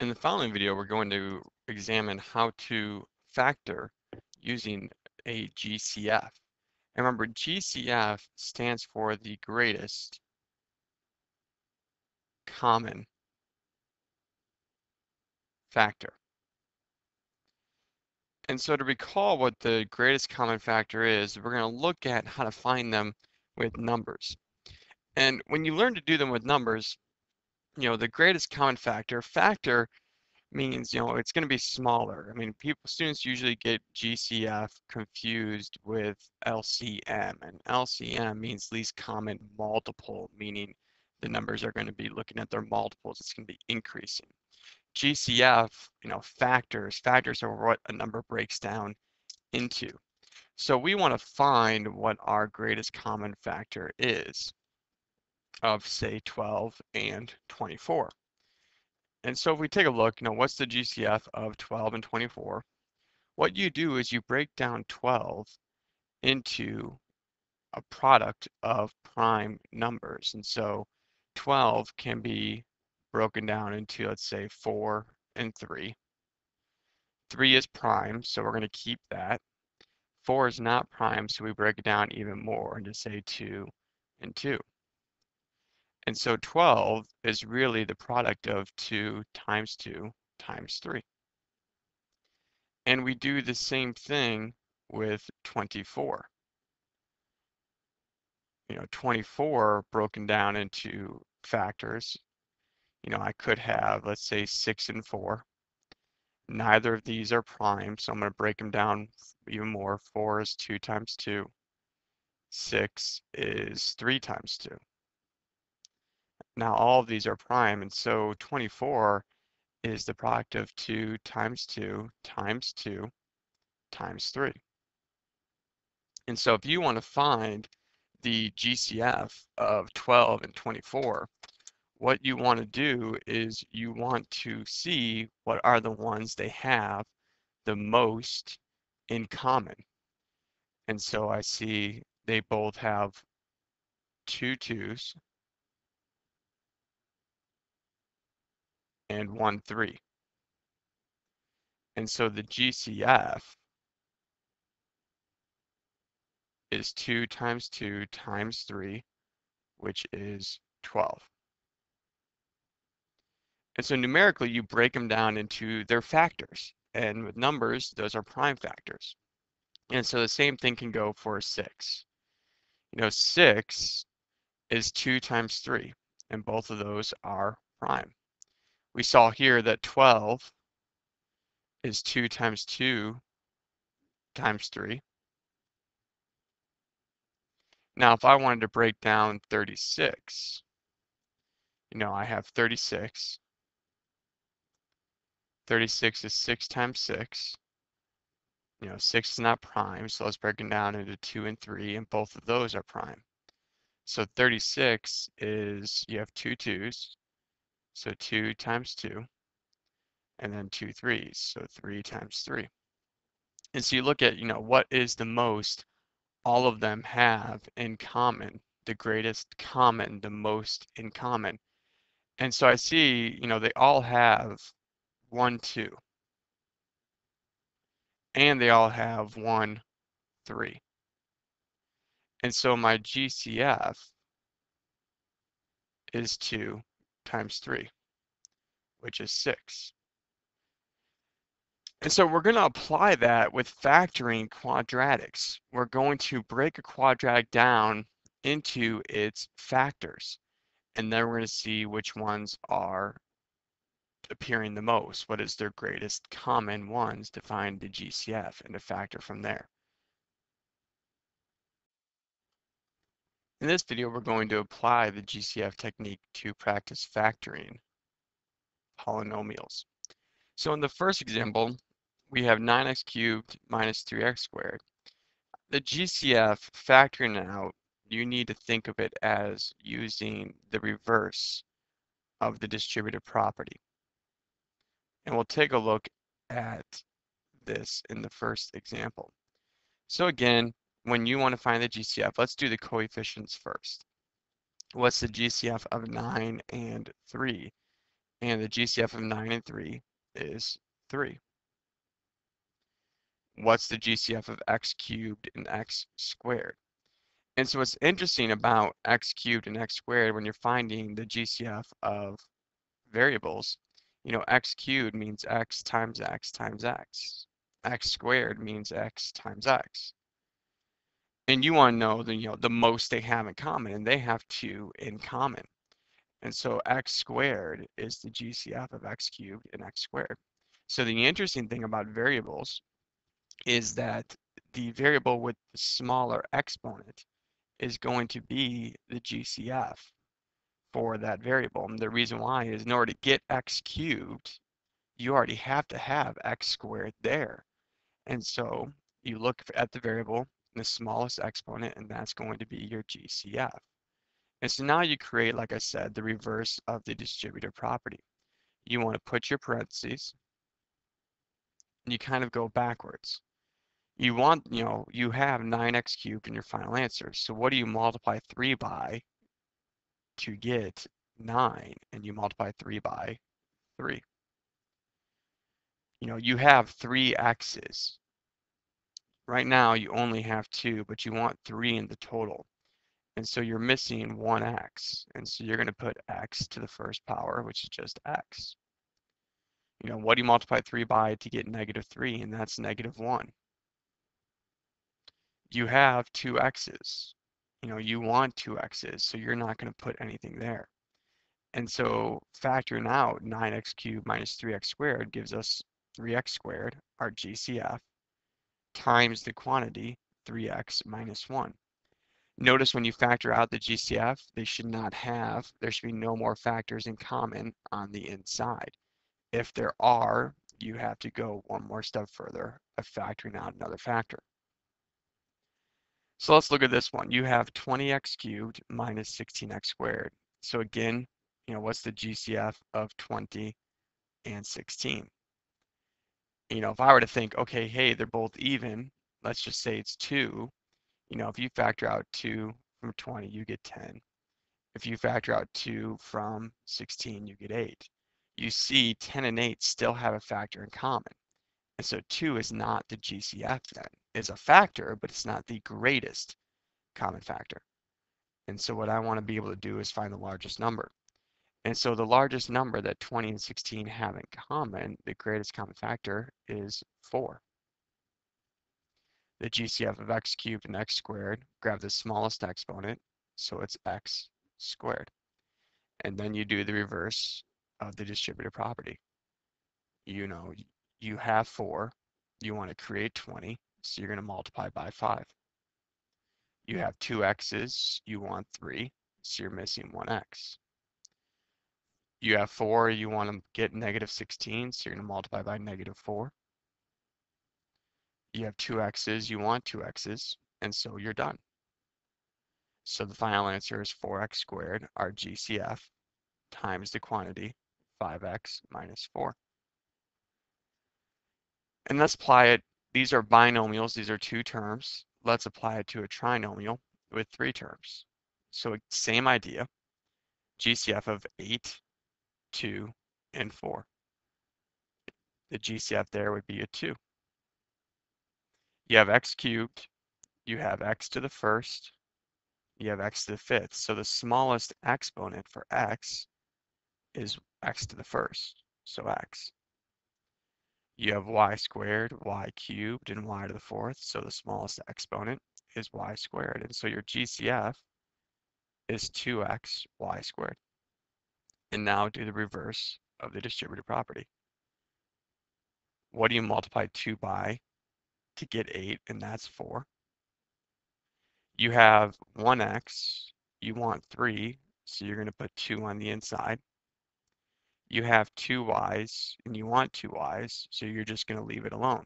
In the following video, we're going to examine how to factor using a GCF. And remember, GCF stands for the greatest common factor. And so to recall what the greatest common factor is, we're going to look at how to find them with numbers. And when you learn to do them with numbers, you know, the greatest common factor, factor means, you know, it's going to be smaller. I mean, people, students usually get GCF confused with LCM, and LCM means least common multiple, meaning the numbers are going to be looking at their multiples. It's going to be increasing. GCF, you know, factors, factors are what a number breaks down into. So we want to find what our greatest common factor is of say 12 and 24. And so if we take a look, you know, what's the GCF of 12 and 24? What you do is you break down 12 into a product of prime numbers. And so 12 can be broken down into, let's say, 4 and 3. 3 is prime, so we're going to keep that. 4 is not prime, so we break it down even more and just say 2 and 2. And so 12 is really the product of 2 times 2 times 3. And we do the same thing with 24. You know, 24 broken down into factors. You know, I could have, let's say, 6 and 4. Neither of these are prime, so I'm going to break them down even more. 4 is 2 times 2. 6 is 3 times 2. Now all of these are prime, and so 24 is the product of 2 times 2 times 2 times 3. And so if you want to find the GCF of 12 and 24, what you want to do is you want to see what are the ones they have the most in common. And so I see they both have two twos, and 1, 3. And so the GCF is 2 times 2 times 3, which is 12. And so numerically, you break them down into their factors. And with numbers, those are prime factors. And so the same thing can go for 6. You know, 6 is 2 times 3, and both of those are prime we saw here that 12 is 2 times 2 times 3. Now, if I wanted to break down 36, you know, I have 36. 36 is 6 times 6. You know, 6 is not prime, so let's break it down into 2 and 3, and both of those are prime. So 36 is, you have two 2's, so 2 times 2, and then two threes, so 3 times 3. And so you look at, you know, what is the most all of them have in common, the greatest common, the most in common. And so I see, you know, they all have 1, 2. And they all have 1, 3. And so my GCF is 2 times 3, which is 6. And so we're going to apply that with factoring quadratics. We're going to break a quadratic down into its factors. And then we're going to see which ones are appearing the most. What is their greatest common ones to find the GCF and to factor from there. In this video, we're going to apply the GCF technique to practice factoring polynomials. So in the first example, we have 9x cubed minus 3x squared. The GCF factoring out, you need to think of it as using the reverse of the distributive property. And we'll take a look at this in the first example. So again, when you want to find the GCF, let's do the coefficients first. What's the GCF of 9 and 3? and the GCF of 9 and 3 is 3. What's the GCF of x cubed and x squared? And so what's interesting about x cubed and x squared when you're finding the GCF of variables, you know, x cubed means x times x times x. x squared means x times x. And you want to know the, you know, the most they have in common, and they have two in common. And so x squared is the GCF of x cubed and x squared. So the interesting thing about variables is that the variable with the smaller exponent is going to be the GCF for that variable. And the reason why is in order to get x cubed, you already have to have x squared there. And so you look at the variable, the smallest exponent, and that's going to be your GCF. And so now you create, like I said, the reverse of the distributive property. You want to put your parentheses, and you kind of go backwards. You want, you know, you have 9x cubed in your final answer. So what do you multiply 3 by to get 9? And you multiply 3 by 3. You know, you have 3 x's. Right now, you only have 2, but you want 3 in the total. And so you're missing 1x. And so you're going to put x to the first power, which is just x. You know, what do you multiply 3 by to get negative 3? And that's negative 1 you have two x's. You know, you want two x's, so you're not going to put anything there. And so factoring out 9x cubed minus 3x squared gives us 3x squared, our GCF, times the quantity 3x minus 1. Notice when you factor out the GCF, they should not have, there should be no more factors in common on the inside. If there are, you have to go one more step further of factoring out another factor. So let's look at this one. You have 20x cubed minus 16x squared. So again, you know, what's the GCF of 20 and 16? You know, if I were to think, okay, hey, they're both even, let's just say it's 2. You know, if you factor out 2 from 20, you get 10. If you factor out 2 from 16, you get 8. You see 10 and 8 still have a factor in common. And so 2 is not the GCF then. It's a factor, but it's not the greatest common factor. And so what I want to be able to do is find the largest number. And so the largest number that 20 and 16 have in common, the greatest common factor, is 4. The GCF of x cubed and x squared, grab the smallest exponent, so it's x squared. And then you do the reverse of the distributive property. You know, you have 4, you want to create 20, so you're going to multiply by 5. You have two x's, you want 3, so you're missing 1x. You have 4, you want to get negative 16, so you're going to multiply by negative 4. You have two x's, you want two x's, and so you're done. So the final answer is 4x squared, our GCF, times the quantity, 5x minus 4. And let's apply it. These are binomials. These are two terms. Let's apply it to a trinomial with three terms. So same idea. GCF of 8, 2, and 4. The GCF there would be a 2. You have x cubed. You have x to the first. You have x to the fifth. So the smallest exponent for x is x to the first, so x you have y squared, y cubed, and y to the fourth. So the smallest exponent is y squared. And so your GCF is 2x y squared. And now do the reverse of the distributive property. What do you multiply 2 by to get 8? And that's 4. You have 1x. You want 3. So you're going to put 2 on the inside you have two y's and you want two y's, so you're just going to leave it alone.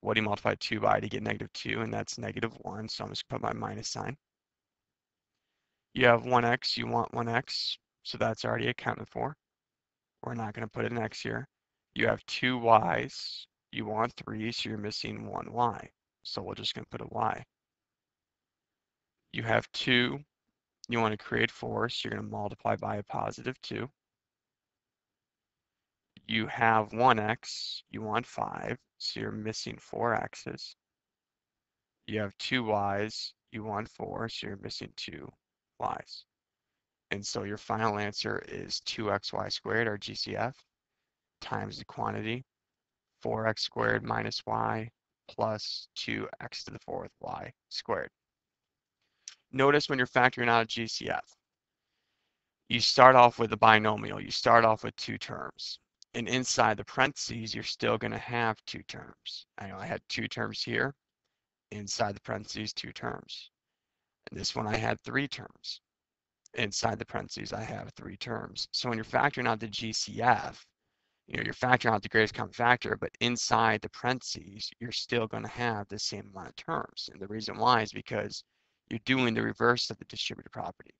What do you multiply 2 by to get negative 2? And that's negative 1, so I'm just going to put my minus sign. You have 1x, you want 1x, so that's already accounted for. We're not going to put an x here. You have two y's, you want 3, so you're missing one y. So we're just going to put a y. You have 2, you want to create 4, so you're going to multiply by a positive 2 you have 1x, you want 5, so you're missing 4 x's. You have 2 y's, you want 4, so you're missing 2 y's. And so your final answer is 2xy squared, or GCF, times the quantity, 4x squared minus y plus 2x to the fourth y squared. Notice when you're factoring out a GCF, you start off with a binomial. You start off with two terms. And inside the parentheses, you're still going to have two terms. I know I had two terms here. Inside the parentheses, two terms. And this one I had three terms. Inside the parentheses, I have three terms. So when you're factoring out the GCF, you know, you're factoring out the greatest common factor, but inside the parentheses, you're still going to have the same amount of terms. And the reason why is because you're doing the reverse of the distributive property.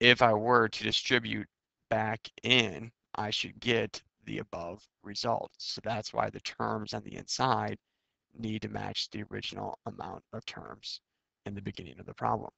If I were to distribute back in, I should get the above result. So that's why the terms on the inside need to match the original amount of terms in the beginning of the problem.